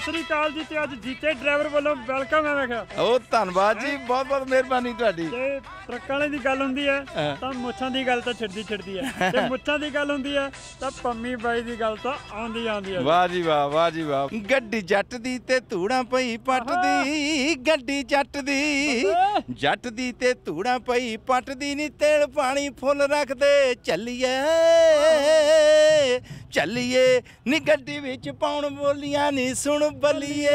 ਸ੍ਰੀ ਅਕਾਲ ਜੀ ਤੇ ਅੱਜ ਜੀਤੇ ਡਰਾਈਵਰ ਵੱਲੋਂ ਵੈਲਕਮ ਹੈ ਮੈਂ ਕਿਹਾ। ਉਹ ਧੰਨਵਾਦ ਜੀ ਬਹੁਤ ਬਹੁਤ ਮਿਹਰਬਾਨੀ ਤੁਹਾਡੀ। ਤੇ ਟਰੱਕਾਂ ਵਾਲੇ ਦੀ ਗੱਲ ਹੁੰਦੀ ਹੈ। ਤਾਂ ਮੁੱਛਾਂ ਦੀ ਗੱਲ ਤਾਂ ਛੱਡਦੀ ਛੱਡਦੀ ਹੈ। ਤੇ ਮੁੱਛਾਂ ਦੀ ਗੱਲ ਹੁੰਦੀ ਹੈ ਤਾਂ ਪੰਮੀ ਬਾਈ ਦੀ ਗੱਲ ਤਾਂ ਆਉਂਦੀ ਆਉਂਦੀ ਹੈ। ਵਾਹ ਜੀ ਵਾਹ ਵਾਹ ਜੀ ਵਾਹ। ਗੱਡੀ ਜੱਟ ਦੀ ਤੇ ਧੂੜਾਂ ਪਈ ਪੱਟ ਦੀ ਗੱਡੀ ਜੱਟ ਦੀ। ਜੱਟ ਦੀ ਤੇ ਧੂੜਾਂ ਪਈ ਪੱਟ ਦੀ ਨੀ ਤੇਲ ਪਾਣੀ ਫੁੱਲ ਰੱਖਦੇ ਚੱਲੀਏ। ਚੱਲੀਏ ਨੀ ਗੱਡੀ ਵਿੱਚ ਪਾਉਣ ਬੋਲੀਆਂ ਨਹੀਂ ਸੁਣ ਬਲੀਏ।